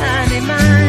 animal.